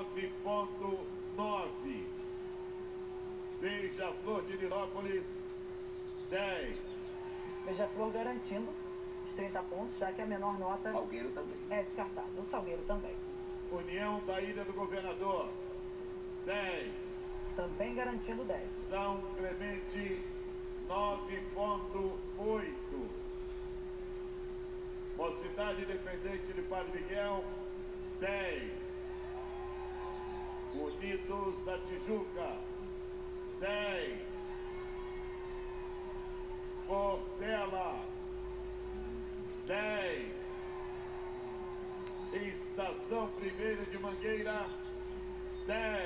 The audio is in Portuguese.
9.9. Beija-Flor de Nilópolis, 10. Beija-Flor garantindo os 30 pontos, já que a menor nota Salgueiro também. é descartada. O Salgueiro também. União da Ilha do Governador, 10. Também garantindo 10. São Clemente, 9.8. Mocidade Independente de Padre Miguel, 10. Unidos da Tijuca, 10. Portela, 10. Estação Primeira de Mangueira, 10.